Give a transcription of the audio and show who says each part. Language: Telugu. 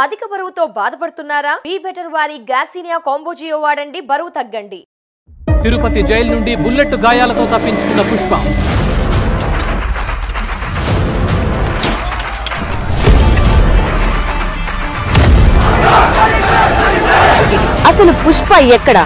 Speaker 1: అధిక బరువుతో బాధపడుతున్నారా? బీ బెటర్ వారి గ్యాసీనియా కాంబోజియో వాడండి బరువు తగ్గండి.
Speaker 2: తిరుపతి జైలు నుండి బుల్లెట్ గాయాలతో తప్పించుకున్న పుష్ప.
Speaker 3: అసలు పుష్ప ఎక్కడ?